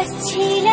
পারছি